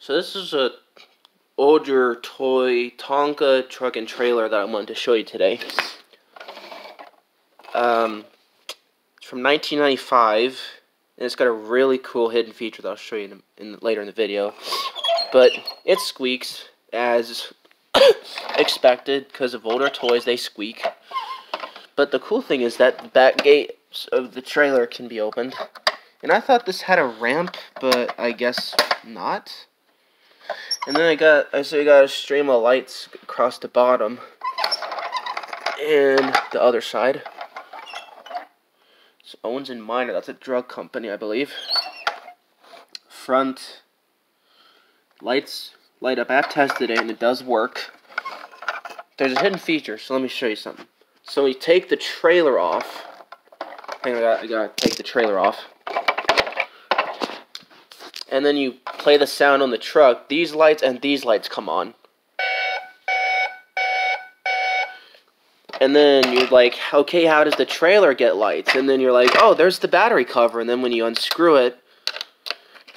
So this is a older toy Tonka truck and trailer that I wanted to show you today. Um, it's from 1995, and it's got a really cool hidden feature that I'll show you in, in later in the video. But it squeaks as expected because of older toys; they squeak. But the cool thing is that the back gate of the trailer can be opened. And I thought this had a ramp, but I guess not. And then I got, I so I got a stream of lights across the bottom. And the other side. It's Owens and Minor, that's a drug company, I believe. Front lights light up. I've tested it and it does work. There's a hidden feature, so let me show you something. So we take the trailer off. Hang on, I gotta, I gotta take the trailer off. And then you play the sound on the truck. These lights and these lights come on. And then you're like, okay, how does the trailer get lights? And then you're like, oh, there's the battery cover. And then when you unscrew it,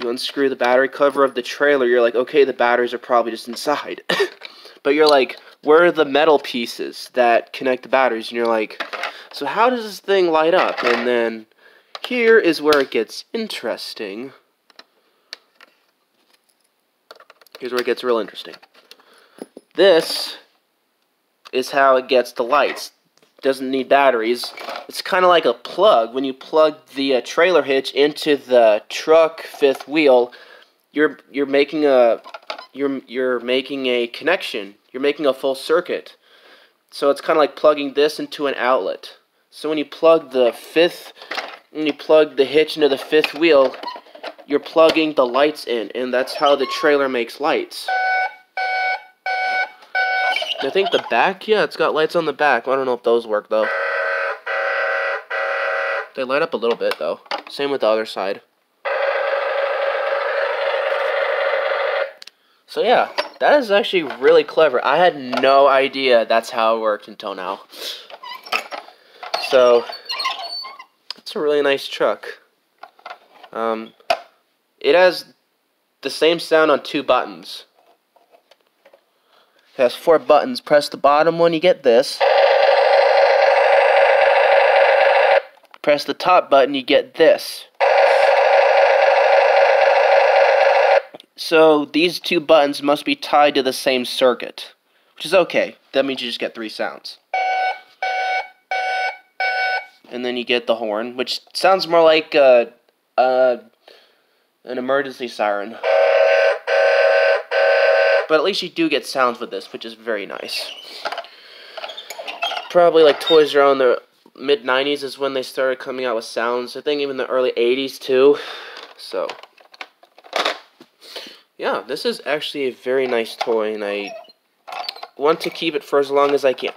you unscrew the battery cover of the trailer, you're like, okay, the batteries are probably just inside. but you're like, where are the metal pieces that connect the batteries? And you're like, so how does this thing light up? And then here is where it gets interesting. Here's where it gets real interesting. This is how it gets the lights. Doesn't need batteries. It's kind of like a plug. When you plug the uh, trailer hitch into the truck fifth wheel, you're you're making a you're you're making a connection. You're making a full circuit. So it's kind of like plugging this into an outlet. So when you plug the fifth, when you plug the hitch into the fifth wheel, you're plugging the lights in, and that's how the trailer makes lights. I think the back, yeah, it's got lights on the back. I don't know if those work, though. They light up a little bit, though. Same with the other side. So yeah, that is actually really clever. I had no idea that's how it worked until now. So, it's a really nice truck. Um, it has the same sound on two buttons. It has four buttons. Press the bottom one, you get this. Press the top button, you get this. So these two buttons must be tied to the same circuit, which is okay. That means you just get three sounds. And then you get the horn, which sounds more like a, uh, an emergency siren. But at least you do get sounds with this, which is very nice. Probably like toys around the mid 90s is when they started coming out with sounds. I think even the early 80s too. So, yeah, this is actually a very nice toy, and I want to keep it for as long as I can.